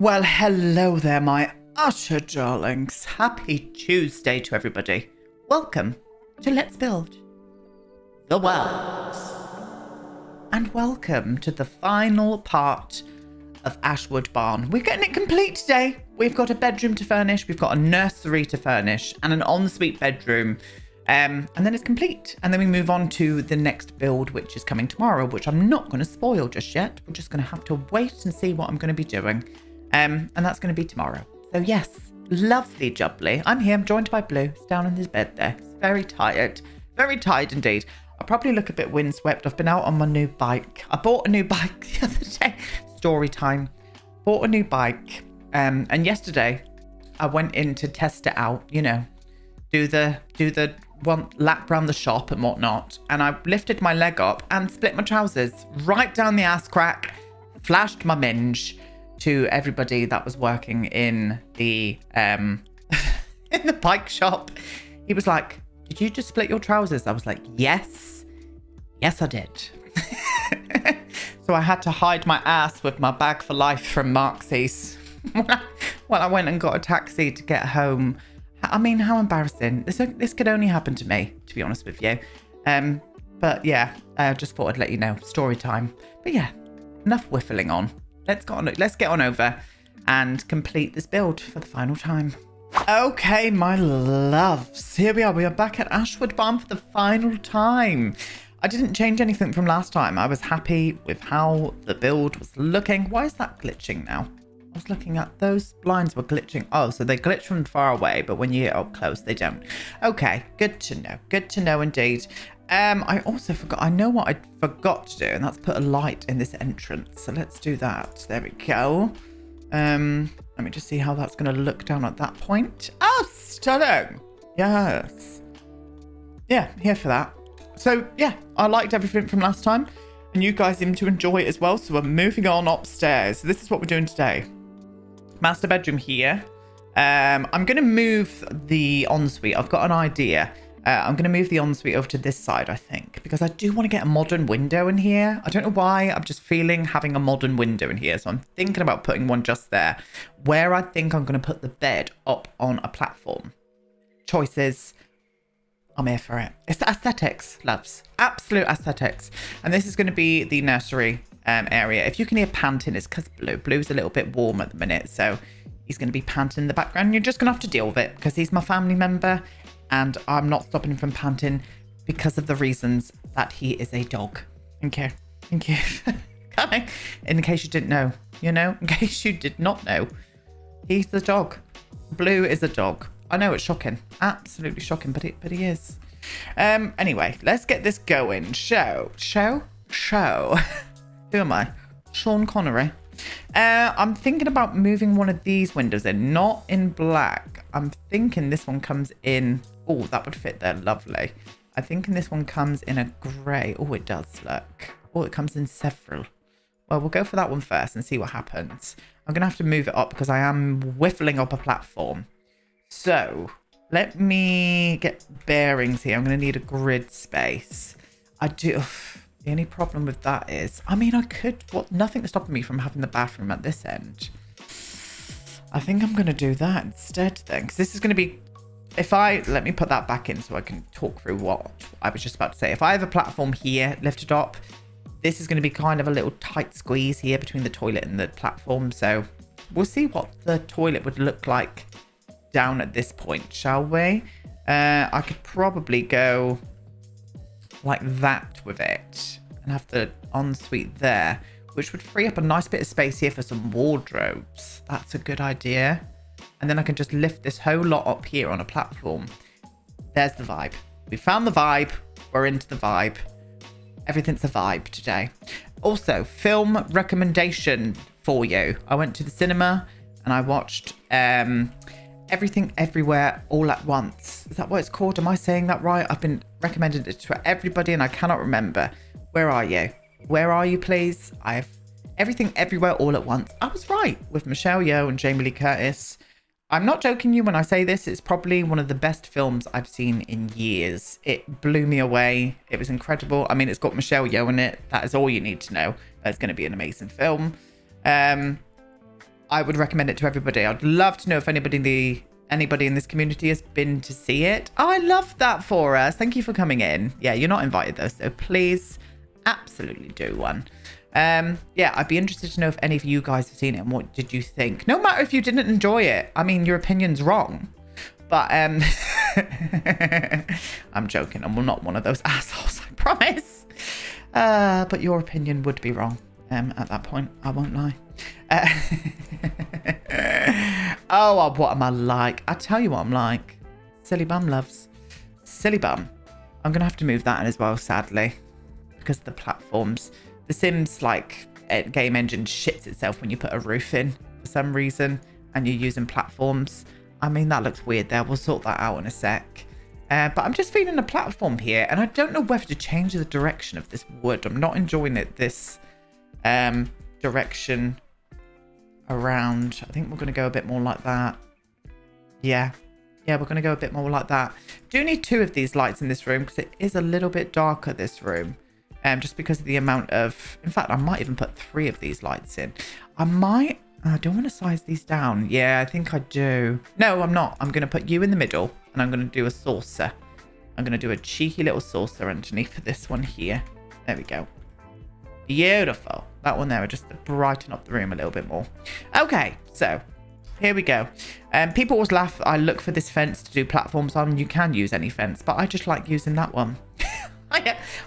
Well, hello there, my utter darlings. Happy Tuesday to everybody. Welcome to Let's Build the World. And welcome to the final part of Ashwood Barn. We're getting it complete today. We've got a bedroom to furnish, we've got a nursery to furnish, and an ensuite bedroom. Um, and then it's complete. And then we move on to the next build, which is coming tomorrow, which I'm not going to spoil just yet. We're just going to have to wait and see what I'm going to be doing. Um, and that's going to be tomorrow. So yes, lovely jubbly. I'm here. I'm joined by Blue. He's down in his bed there. He's very tired. Very tired indeed. I probably look a bit windswept. I've been out on my new bike. I bought a new bike the other day. Story time. Bought a new bike. Um, and yesterday I went in to test it out. You know, do the do the one lap around the shop and whatnot. And I lifted my leg up and split my trousers right down the ass crack. Flashed my minge to everybody that was working in the um in the bike shop. He was like, "Did you just split your trousers?" I was like, "Yes, yes, I did." so I had to hide my ass with my bag for life from Marxies. well, I went and got a taxi to get home. I mean, how embarrassing! This this could only happen to me, to be honest with you. Um, but yeah, I just thought I'd let you know. Story time. But yeah, enough whiffling on let's get on let's get on over and complete this build for the final time. Okay, my loves. Here we are. We are back at Ashwood Barn for the final time. I didn't change anything from last time. I was happy with how the build was looking. Why is that glitching now? I was looking at those blinds were glitching. Oh, so they glitch from far away, but when you get up close, they don't. Okay, good to know. Good to know indeed. Um, I also forgot, I know what I forgot to do, and that's put a light in this entrance. So let's do that. There we go. Um, let me just see how that's going to look down at that point. Oh, stunning. Yes. Yeah, here for that. So yeah, I liked everything from last time, and you guys seem to enjoy it as well. So we're moving on upstairs. So this is what we're doing today. Master bedroom here. Um, I'm going to move the ensuite. I've got an idea. Uh, I'm going to move the ensuite over to this side, I think, because I do want to get a modern window in here. I don't know why. I'm just feeling having a modern window in here. So I'm thinking about putting one just there, where I think I'm going to put the bed up on a platform. Choices. I'm here for it. It's the aesthetics, loves. Absolute aesthetics. And this is going to be the nursery um, area. If you can hear panting, it's because Blue. Blue's a little bit warm at the minute, so he's going to be panting in the background. You're just going to have to deal with it because he's my family member and I'm not stopping him from panting because of the reasons that he is a dog. Okay, thank you. Coming. in case you didn't know, you know, in case you did not know, he's a dog. Blue is a dog. I know it's shocking, absolutely shocking, but it, but he is. Um. Anyway, let's get this going. Show, show, show. Who am I? Sean Connery. Uh, I'm thinking about moving one of these windows in, not in black. I'm thinking this one comes in Oh, that would fit there. Lovely. I think in this one comes in a grey. Oh, it does. Look. Oh, it comes in several. Well, we'll go for that one first and see what happens. I'm going to have to move it up because I am whiffling up a platform. So, let me get bearings here. I'm going to need a grid space. I do... The only problem with that is... I mean, I could... What? Nothing is stopping me from having the bathroom at this end. I think I'm going to do that instead then. Because this is going to be if I, let me put that back in so I can talk through what I was just about to say. If I have a platform here lifted up, this is going to be kind of a little tight squeeze here between the toilet and the platform. So we'll see what the toilet would look like down at this point, shall we? Uh, I could probably go like that with it and have the ensuite there, which would free up a nice bit of space here for some wardrobes. That's a good idea and then I can just lift this whole lot up here on a platform. There's the vibe. We found the vibe. We're into the vibe. Everything's a vibe today. Also, film recommendation for you. I went to the cinema and I watched um, Everything Everywhere All at Once. Is that what it's called? Am I saying that right? I've been recommended it to everybody and I cannot remember. Where are you? Where are you, please? I've Everything Everywhere All at Once. I was right with Michelle Yeoh and Jamie Lee Curtis. I'm not joking you when I say this. It's probably one of the best films I've seen in years. It blew me away. It was incredible. I mean, it's got Michelle Yeoh in it. That is all you need to know. It's going to be an amazing film. Um, I would recommend it to everybody. I'd love to know if anybody in the anybody in this community has been to see it. Oh, I love that for us. Thank you for coming in. Yeah, you're not invited though, so please absolutely do one. Um, yeah, I'd be interested to know if any of you guys have seen it and what did you think? No matter if you didn't enjoy it. I mean, your opinion's wrong. But um I'm joking. I'm not one of those assholes, I promise. Uh, but your opinion would be wrong um, at that point. I won't lie. Uh, oh, what am I like? I tell you what I'm like. Silly bum loves. Silly bum. I'm going to have to move that in as well, sadly. Because of the platforms. The Sims, like, eh, game engine shits itself when you put a roof in for some reason. And you're using platforms. I mean, that looks weird there. We'll sort that out in a sec. Uh, but I'm just feeling a platform here. And I don't know whether to change the direction of this wood. I'm not enjoying it this um, direction around. I think we're going to go a bit more like that. Yeah. Yeah, we're going to go a bit more like that. Do need two of these lights in this room because it is a little bit darker, this room. Um, just because of the amount of... In fact, I might even put three of these lights in. I might... I don't want to size these down. Yeah, I think I do. No, I'm not. I'm going to put you in the middle and I'm going to do a saucer. I'm going to do a cheeky little saucer underneath for this one here. There we go. Beautiful. That one there, just to brighten up the room a little bit more. Okay, so here we go. Um, people always laugh. I look for this fence to do platforms on. You can use any fence, but I just like using that one. I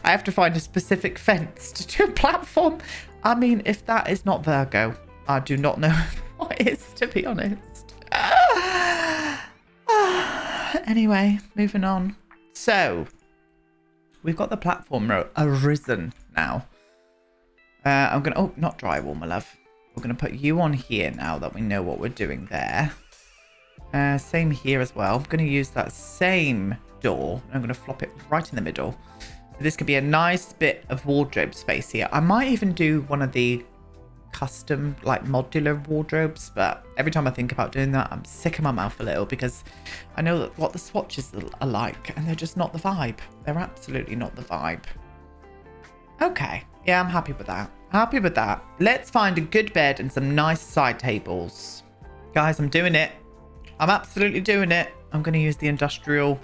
have to find a specific fence to do a platform. I mean, if that is not Virgo, I do not know what is, to be honest. anyway, moving on. So, we've got the platform arisen now. Uh, I'm going to... Oh, not drywall, my love. We're going to put you on here now that we know what we're doing there. Uh, same here as well. I'm going to use that same door. I'm going to flop it right in the middle. This could be a nice bit of wardrobe space here. I might even do one of the custom, like modular wardrobes. But every time I think about doing that, I'm sick of my mouth a little because I know that what the swatches are like and they're just not the vibe. They're absolutely not the vibe. Okay. Yeah, I'm happy with that. Happy with that. Let's find a good bed and some nice side tables. Guys, I'm doing it. I'm absolutely doing it. I'm going to use the industrial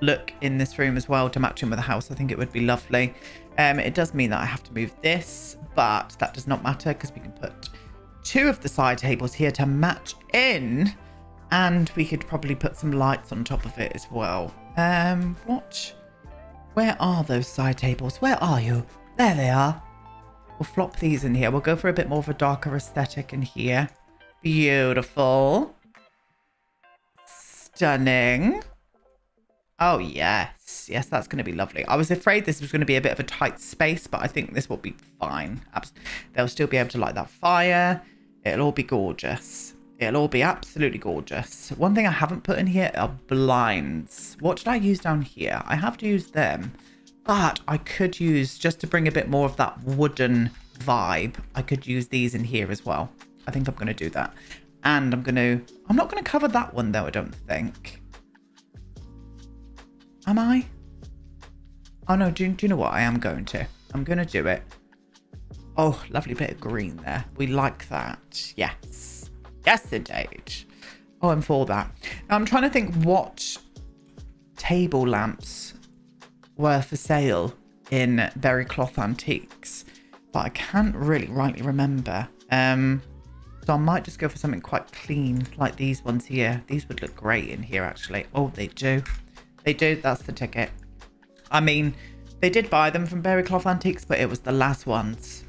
look in this room as well to match in with the house. I think it would be lovely. Um, it does mean that I have to move this, but that does not matter because we can put two of the side tables here to match in. And we could probably put some lights on top of it as well. Um, what? Where are those side tables? Where are you? There they are. We'll flop these in here. We'll go for a bit more of a darker aesthetic in here. Beautiful. Stunning. Oh, yes. Yes, that's going to be lovely. I was afraid this was going to be a bit of a tight space, but I think this will be fine. They'll still be able to light that fire. It'll all be gorgeous. It'll all be absolutely gorgeous. One thing I haven't put in here are blinds. What did I use down here? I have to use them. But I could use, just to bring a bit more of that wooden vibe, I could use these in here as well. I think I'm going to do that. And I'm going to, I'm not going to cover that one though, I don't think. Am I? Oh no, do, do you know what? I am going to. I'm going to do it. Oh, lovely bit of green there. We like that. Yes. Yes, indeed. Oh, I'm for that. Now, I'm trying to think what table lamps were for sale in Berry Cloth Antiques, but I can't really rightly remember. Um, so I might just go for something quite clean, like these ones here. These would look great in here, actually. Oh, they do. They do. That's the ticket. I mean, they did buy them from Berry Cloth Antiques, but it was the last ones.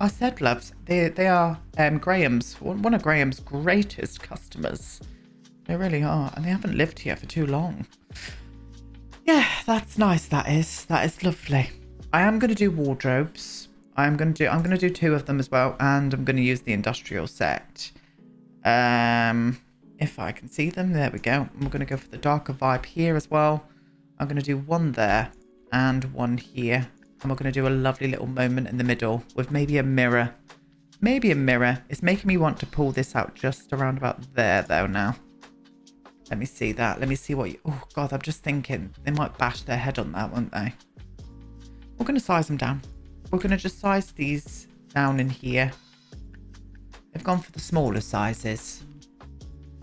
I said, loves, they, they are um, Graham's, one of Graham's greatest customers. They really are. And they haven't lived here for too long. Yeah, that's nice. That is. That is lovely. I am going to do wardrobes. I'm going to do, I'm going to do two of them as well. And I'm going to use the industrial set. Um, if I can see them. There we go. I'm going to go for the darker vibe here as well. I'm going to do one there and one here. And we're going to do a lovely little moment in the middle with maybe a mirror. Maybe a mirror. It's making me want to pull this out just around about there though now. Let me see that. Let me see what you... Oh, God, I'm just thinking. They might bash their head on that, won't they? We're going to size them down. We're going to just size these down in here. They've gone for the smaller sizes.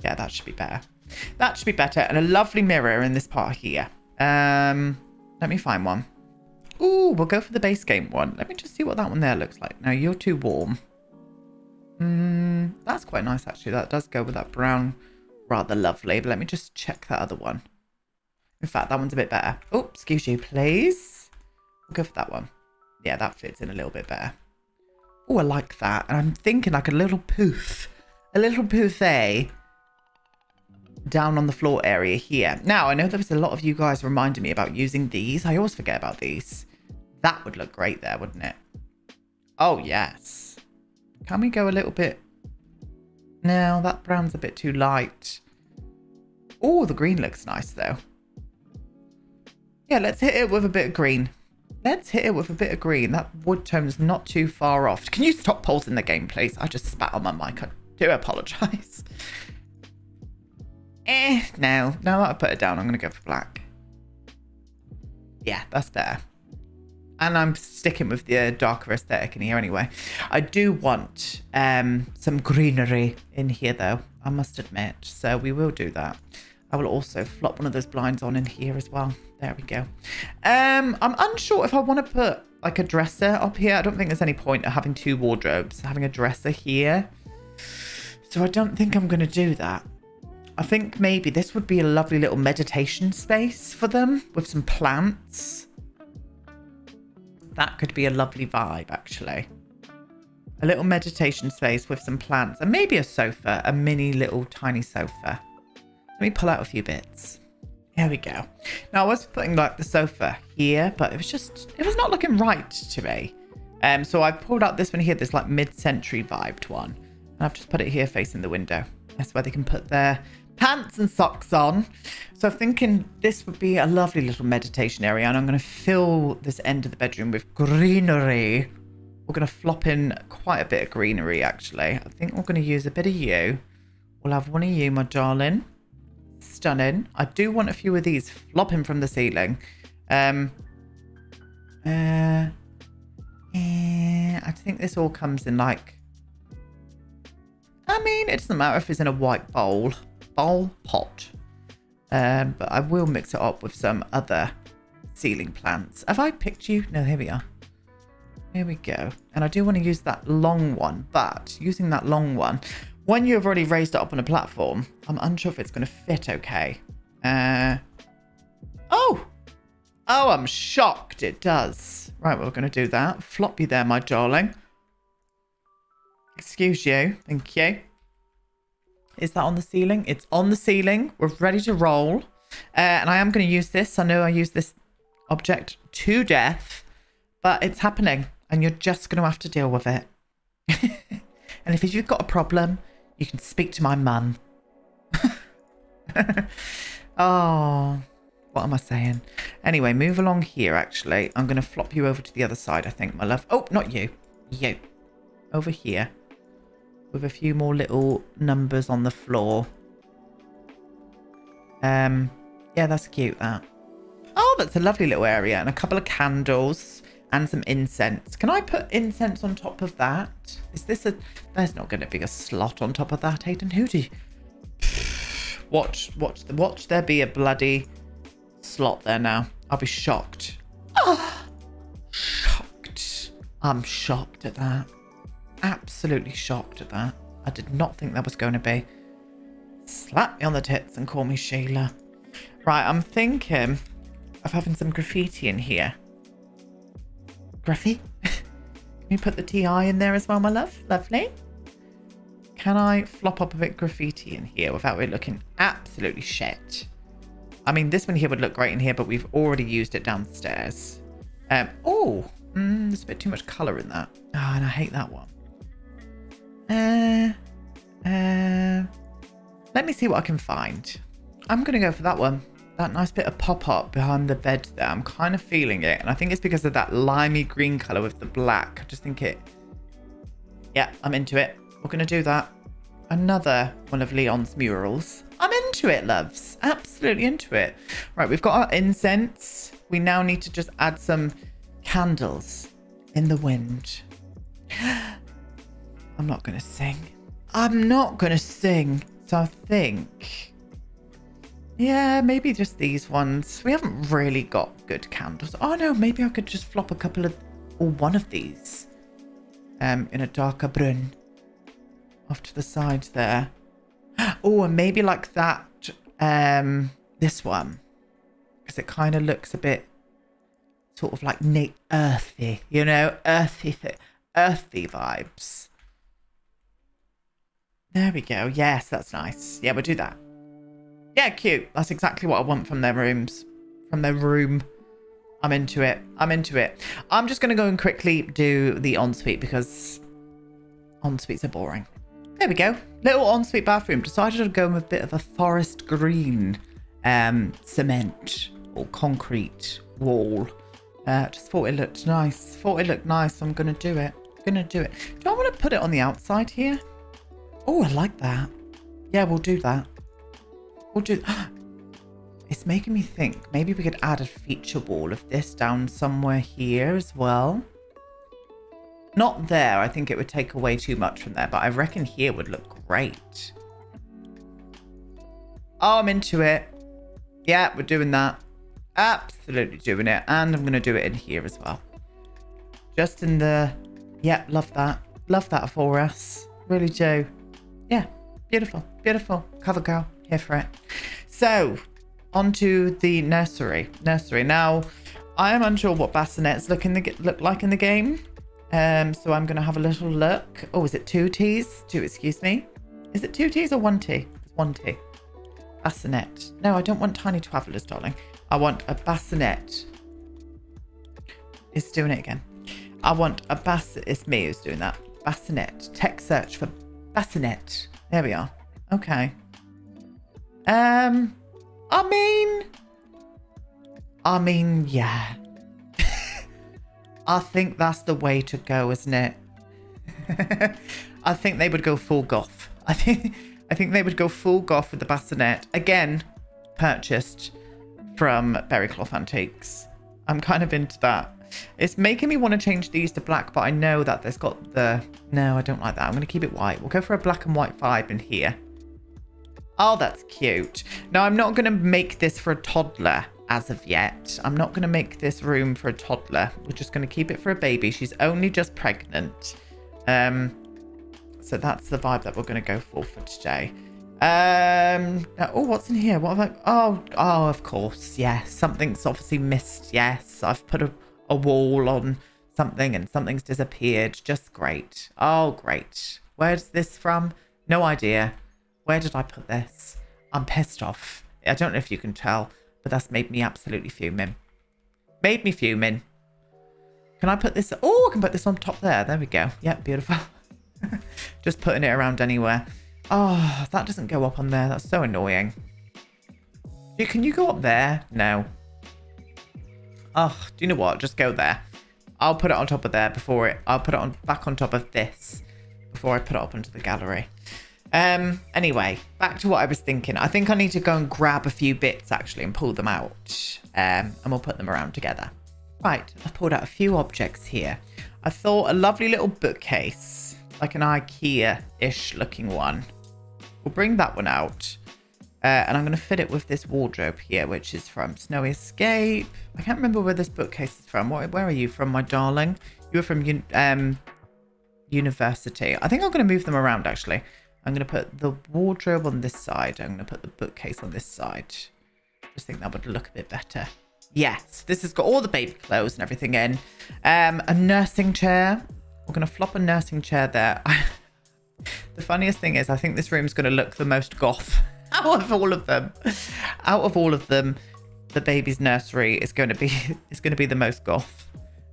Yeah, that should be better. That should be better. And a lovely mirror in this part here. Um, let me find one. Ooh, we'll go for the base game one. Let me just see what that one there looks like. Now, you're too warm. Mm, that's quite nice, actually. That does go with that brown. Rather lovely. But let me just check that other one. In fact, that one's a bit better. Oh, excuse you, please. We'll go for that one. Yeah, that fits in a little bit better. Oh, I like that. And I'm thinking like a little poof. A little poufet down on the floor area here. Now, I know there was a lot of you guys reminding me about using these. I always forget about these. That would look great there, wouldn't it? Oh, yes. Can we go a little bit... No, that brown's a bit too light. Oh, the green looks nice, though. Yeah, let's hit it with a bit of green. Let's hit it with a bit of green. That wood tone's not too far off. Can you stop pausing the game, please? I just spat on my mic. I do apologise. eh, no. Now that I put it down, I'm going to go for black. Yeah, that's better. And I'm sticking with the darker aesthetic in here anyway. I do want um, some greenery in here, though, I must admit. So we will do that. I will also flop one of those blinds on in here as well. There we go. Um, I'm unsure if I want to put like a dresser up here. I don't think there's any point of having two wardrobes, having a dresser here. So I don't think I'm going to do that. I think maybe this would be a lovely little meditation space for them with some plants. That could be a lovely vibe, actually. A little meditation space with some plants and maybe a sofa, a mini little tiny sofa. Let me pull out a few bits. Here we go. Now, I was putting like the sofa here, but it was just, it was not looking right to me. Um, so I've pulled out this one here, this like mid-century vibed one. And I've just put it here facing the window. That's where they can put their pants and socks on. So I'm thinking this would be a lovely little meditation area. And I'm going to fill this end of the bedroom with greenery. We're going to flop in quite a bit of greenery, actually. I think we're going to use a bit of you. We'll have one of you, my darling stunning. I do want a few of these flopping from the ceiling. Um, uh, eh, I think this all comes in like... I mean, it doesn't matter if it's in a white bowl. Bowl, pot. Um, but I will mix it up with some other ceiling plants. Have I picked you? No, here we are. Here we go. And I do want to use that long one, but using that long one, when you've already raised it up on a platform, I'm unsure if it's going to fit okay. Uh, oh! Oh, I'm shocked it does. Right, we're going to do that. Flop you there, my darling. Excuse you. Thank you. Is that on the ceiling? It's on the ceiling. We're ready to roll. Uh, and I am going to use this. I know I use this object to death, but it's happening. And you're just going to have to deal with it. and if you've got a problem, you can speak to my mum. oh, what am I saying? Anyway, move along here, actually. I'm going to flop you over to the other side, I think, my love. Oh, not you. You. Over here. With a few more little numbers on the floor. Um, yeah, that's cute, that. Oh, that's a lovely little area. And a couple of candles and some incense. Can I put incense on top of that? Is this a... There's not going to be a slot on top of that, Hayden. Who do you... Watch, watch, watch there be a bloody slot there now. I'll be shocked. Oh, shocked. I'm shocked at that. Absolutely shocked at that. I did not think that was going to be. Slap me on the tits and call me Sheila. Right, I'm thinking of having some graffiti in here. Gruffy. Can you put the TI in there as well, my love? Lovely. Can I flop up a bit graffiti in here without it looking absolutely shit? I mean, this one here would look great in here, but we've already used it downstairs. Um, oh, mm, there's a bit too much colour in that. Oh, and I hate that one. Uh, uh, let me see what I can find. I'm going to go for that one that nice bit of pop-up behind the bed there. I'm kind of feeling it. And I think it's because of that limey green colour with the black. I just think it... Yeah, I'm into it. We're going to do that. Another one of Leon's murals. I'm into it, loves. Absolutely into it. Right, we've got our incense. We now need to just add some candles in the wind. I'm not going to sing. I'm not going to sing. So I think... Yeah, maybe just these ones. We haven't really got good candles. Oh no, maybe I could just flop a couple of... Or one of these. Um, in a darker brun. Off to the side there. Oh, and maybe like that... Um, this one. Because it kind of looks a bit... Sort of like earthy, you know? Earthy, earthy vibes. There we go. Yes, that's nice. Yeah, we'll do that. Yeah, cute. That's exactly what I want from their rooms. From their room. I'm into it. I'm into it. I'm just going to go and quickly do the ensuite because ensuites are boring. There we go. Little ensuite bathroom. Decided to go with a bit of a forest green um, cement or concrete wall. Uh, just thought it looked nice. Thought it looked nice. I'm going to do it. Going to do it. Do I want to put it on the outside here? Oh, I like that. Yeah, we'll do that. We'll do... It's making me think maybe we could add a feature wall of this down somewhere here as well. Not there. I think it would take away too much from there, but I reckon here would look great. Oh, I'm into it. Yeah, we're doing that. Absolutely doing it. And I'm going to do it in here as well. Just in the... Yeah, love that. Love that for us. Really do. Yeah, beautiful, beautiful. Cover girl, here for it. So, onto the nursery. Nursery. Now, I am unsure what bassinets look in the look like in the game. Um, so I'm going to have a little look. Oh, is it two T's? Two, excuse me. Is it two T's or one T? It's one T. Bassinet. No, I don't want tiny travelers, darling. I want a bassinet. It's doing it again. I want a bass. It's me who's doing that. Bassinet. Tech search for bassinet. There we are. Okay. Um, I mean, I mean, yeah. I think that's the way to go, isn't it? I think they would go full goth. I think I think they would go full goth with the bassinet. Again, purchased from Berrycloth Antiques. I'm kind of into that. It's making me want to change these to black, but I know that there's got the... No, I don't like that. I'm going to keep it white. We'll go for a black and white vibe in here. Oh, that's cute. Now, I'm not going to make this for a toddler as of yet. I'm not going to make this room for a toddler. We're just going to keep it for a baby. She's only just pregnant. Um, so that's the vibe that we're going to go for for today. Um, oh, what's in here? What have I... Oh, oh, of course. Yes, something's obviously missed. Yes, I've put a a wall on something and something's disappeared. Just great. Oh, great. Where's this from? No idea. Where did I put this? I'm pissed off. I don't know if you can tell, but that's made me absolutely fuming. Made me fuming. Can I put this? Oh, I can put this on top there. There we go. Yep, beautiful. Just putting it around anywhere. Oh, that doesn't go up on there. That's so annoying. Can you go up there? No. Oh, do you know what? Just go there. I'll put it on top of there before it... I'll put it on back on top of this before I put it up into the gallery. Um, anyway, back to what I was thinking. I think I need to go and grab a few bits actually and pull them out. Um, and we'll put them around together. Right, I've pulled out a few objects here. I thought a lovely little bookcase, like an Ikea-ish looking one. We'll bring that one out. Uh, and I'm going to fit it with this wardrobe here, which is from Snowy Escape. I can't remember where this bookcase is from. Where, where are you from, my darling? You were from um, university. I think I'm going to move them around, actually. I'm going to put the wardrobe on this side. I'm going to put the bookcase on this side. Just think that would look a bit better. Yes, this has got all the baby clothes and everything in. Um, a nursing chair. We're going to flop a nursing chair there. the funniest thing is I think this room's going to look the most goth out of all of them, out of all of them, the baby's nursery is going to be is going to be the most goth,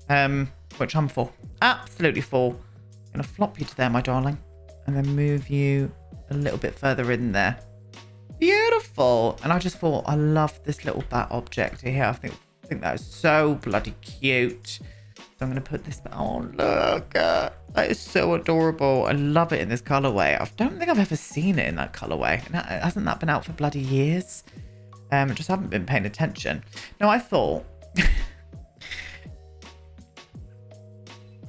um, which I'm for, absolutely for. I'm gonna flop you to there, my darling, and then move you a little bit further in there. Beautiful. And I just thought I love this little bat object here. I think I think that is so bloody cute. I'm going to put this... Oh, look. Uh, that is so adorable. I love it in this colorway. I don't think I've ever seen it in that colorway. Hasn't that been out for bloody years? Um, I just haven't been paying attention. No, I thought...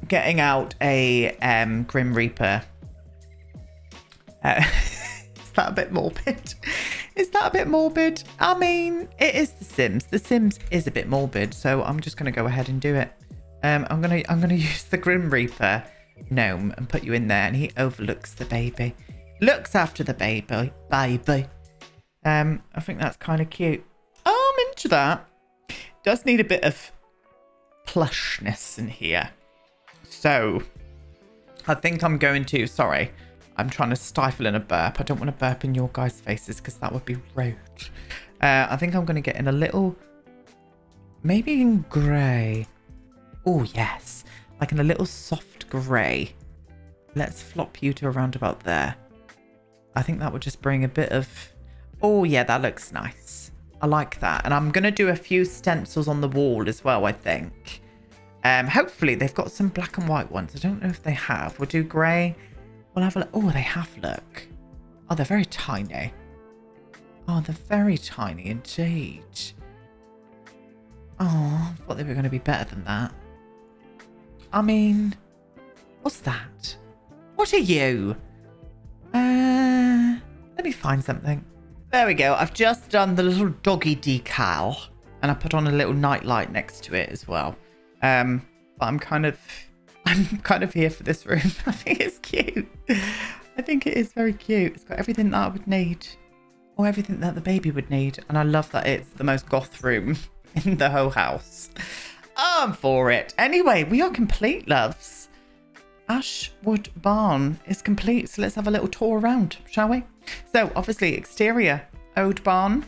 getting out a um, Grim Reaper Uh, is that a bit morbid? Is that a bit morbid? I mean, it is The Sims. The Sims is a bit morbid, so I'm just going to go ahead and do it. Um, I'm gonna I'm gonna use the Grim Reaper gnome and put you in there, and he overlooks the baby, looks after the baby, baby. Um, I think that's kind of cute. Oh, I'm into that. Does need a bit of plushness in here. So, I think I'm going to. Sorry, I'm trying to stifle in a burp. I don't want to burp in your guys' faces because that would be rude. Uh, I think I'm going to get in a little, maybe in grey. Oh, yes. Like in a little soft grey. Let's flop you to around about there. I think that would just bring a bit of... Oh, yeah, that looks nice. I like that. And I'm going to do a few stencils on the wall as well, I think. Um, hopefully, they've got some black and white ones. I don't know if they have. We'll do grey. We'll have a look. Oh, they have, look. Oh, they're very tiny. Oh, they're very tiny indeed. Oh, I thought they were going to be better than that. I mean, what's that? What are you? Uh, let me find something. There we go. I've just done the little doggy decal and I put on a little nightlight next to it as well. Um, but I'm kind of, I'm kind of here for this room. I think it's cute. I think it is very cute. It's got everything that I would need or everything that the baby would need. And I love that it's the most goth room in the whole house. I'm for it. Anyway, we are complete, loves. Ashwood Barn is complete. So let's have a little tour around, shall we? So obviously exterior, old barn,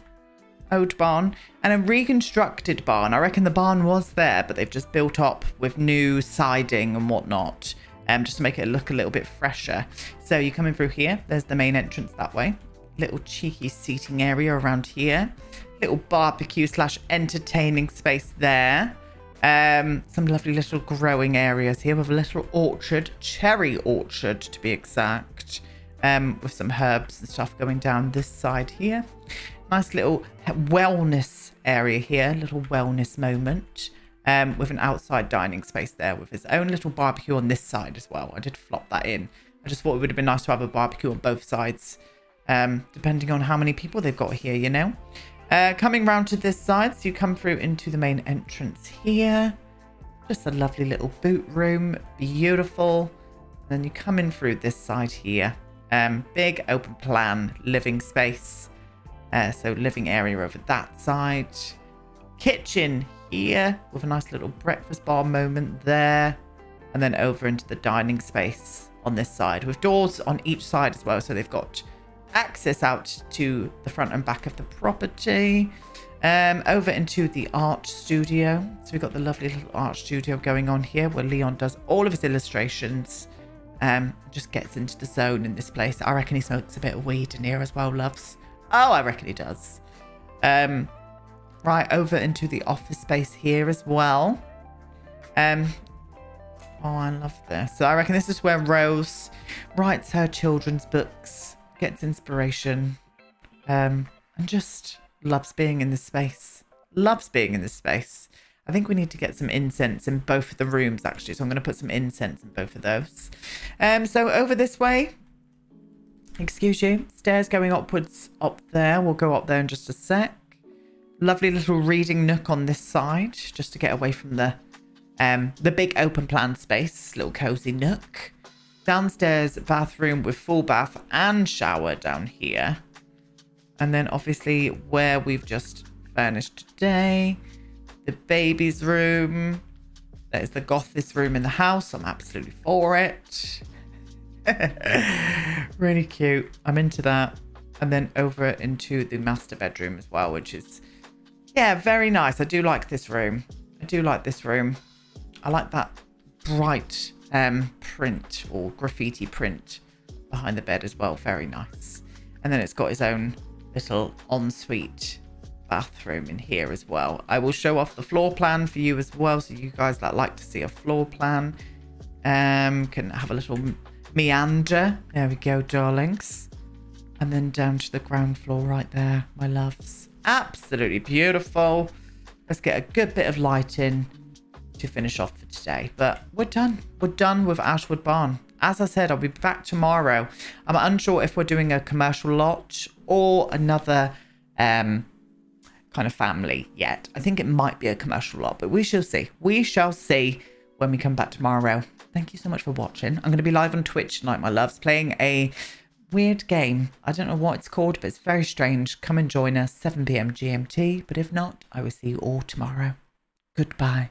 old barn, and a reconstructed barn. I reckon the barn was there, but they've just built up with new siding and whatnot, um, just to make it look a little bit fresher. So you're coming through here. There's the main entrance that way. Little cheeky seating area around here. Little barbecue slash entertaining space there. Um, some lovely little growing areas here with a little orchard, cherry orchard to be exact, um, with some herbs and stuff going down this side here. Nice little wellness area here, little wellness moment. Um, with an outside dining space there with his own little barbecue on this side as well. I did flop that in. I just thought it would have been nice to have a barbecue on both sides, um, depending on how many people they've got here, you know. Uh, coming round to this side, so you come through into the main entrance here. Just a lovely little boot room, beautiful. And then you come in through this side here. Um, big open plan living space. Uh, so living area over that side. Kitchen here with a nice little breakfast bar moment there. And then over into the dining space on this side with doors on each side as well. So they've got access out to the front and back of the property. Um, over into the art studio. So we've got the lovely little art studio going on here where Leon does all of his illustrations. Um, just gets into the zone in this place. I reckon he smokes a bit of weed in here as well, loves. Oh, I reckon he does. Um, right, over into the office space here as well. Um, oh, I love this. So I reckon this is where Rose writes her children's books gets inspiration, um, and just loves being in this space. Loves being in this space. I think we need to get some incense in both of the rooms, actually. So I'm going to put some incense in both of those. Um, so over this way, excuse you, stairs going upwards up there. We'll go up there in just a sec. Lovely little reading nook on this side, just to get away from the um, the big open plan space. Little cozy nook. Downstairs bathroom with full bath and shower down here. And then obviously where we've just furnished today. The baby's room. There's the gothest room in the house. I'm absolutely for it. really cute. I'm into that. And then over into the master bedroom as well, which is, yeah, very nice. I do like this room. I do like this room. I like that bright um, print or graffiti print behind the bed as well. Very nice. And then it's got his own little ensuite bathroom in here as well. I will show off the floor plan for you as well. So you guys that like to see a floor plan um, can have a little meander. There we go, darlings. And then down to the ground floor right there, my loves. Absolutely beautiful. Let's get a good bit of light in to finish off for today. But we're done. We're done with Ashwood Barn. as I said, I'll be back tomorrow. I'm unsure if we're doing a commercial lot or another um, kind of family yet. I think it might be a commercial lot, but we shall see. We shall see when we come back tomorrow. Thank you so much for watching. I'm going to be live on Twitch tonight, my loves, playing a weird game. I don't know what it's called, but it's very strange. Come and join us, 7 p.m. GMT. But if not, I will see you all tomorrow. Goodbye.